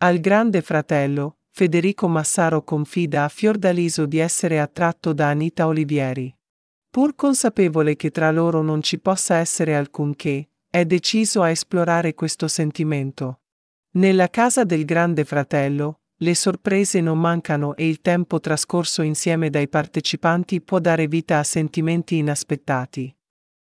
Al grande fratello, Federico Massaro confida a Fiordaliso di essere attratto da Anita Olivieri. Pur consapevole che tra loro non ci possa essere alcunché, è deciso a esplorare questo sentimento. Nella casa del grande fratello, le sorprese non mancano e il tempo trascorso insieme dai partecipanti può dare vita a sentimenti inaspettati.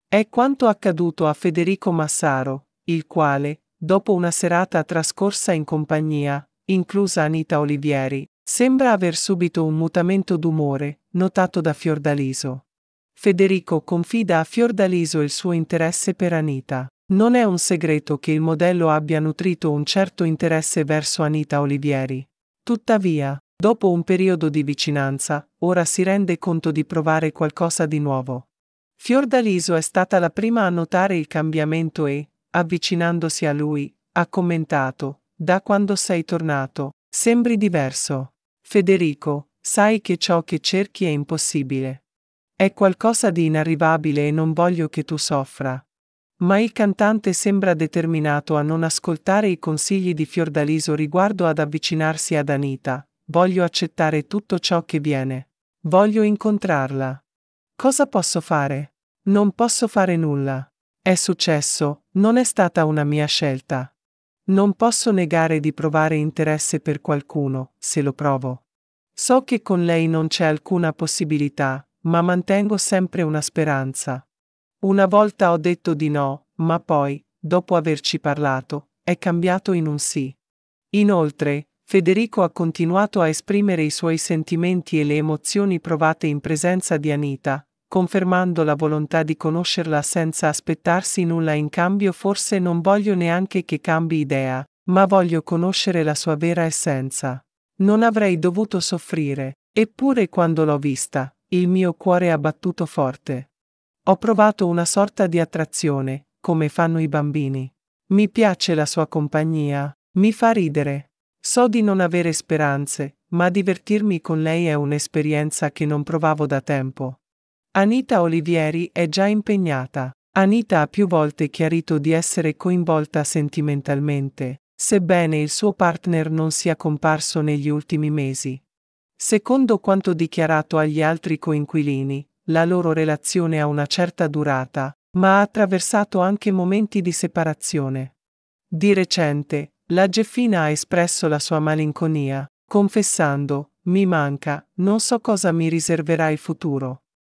È quanto accaduto a Federico Massaro, il quale, dopo una serata trascorsa in compagnia, inclusa Anita Olivieri, sembra aver subito un mutamento d'umore, notato da Fiordaliso. Federico confida a Fiordaliso il suo interesse per Anita. Non è un segreto che il modello abbia nutrito un certo interesse verso Anita Olivieri. Tuttavia, dopo un periodo di vicinanza, ora si rende conto di provare qualcosa di nuovo. Fiordaliso è stata la prima a notare il cambiamento e, avvicinandosi a lui, ha commentato, da quando sei tornato, sembri diverso. Federico, sai che ciò che cerchi è impossibile. È qualcosa di inarrivabile e non voglio che tu soffra. Ma il cantante sembra determinato a non ascoltare i consigli di Fiordaliso riguardo ad avvicinarsi ad Anita. Voglio accettare tutto ciò che viene. Voglio incontrarla. Cosa posso fare? Non posso fare nulla. È successo, non è stata una mia scelta. Non posso negare di provare interesse per qualcuno, se lo provo. So che con lei non c'è alcuna possibilità, ma mantengo sempre una speranza. Una volta ho detto di no, ma poi, dopo averci parlato, è cambiato in un sì. Inoltre, Federico ha continuato a esprimere i suoi sentimenti e le emozioni provate in presenza di Anita, confermando la volontà di conoscerla senza aspettarsi nulla in cambio. Forse non voglio neanche che cambi idea, ma voglio conoscere la sua vera essenza. Non avrei dovuto soffrire, eppure quando l'ho vista, il mio cuore ha battuto forte. Ho provato una sorta di attrazione, come fanno i bambini. Mi piace la sua compagnia, mi fa ridere. So di non avere speranze, ma divertirmi con lei è un'esperienza che non provavo da tempo. Anita Olivieri è già impegnata. Anita ha più volte chiarito di essere coinvolta sentimentalmente, sebbene il suo partner non sia comparso negli ultimi mesi. Secondo quanto dichiarato agli altri coinquilini, la loro relazione ha una certa durata, ma ha attraversato anche momenti di separazione. Di recente, la Geffina ha espresso la sua malinconia, confessando, mi manca, non so cosa mi riserverà il futuro.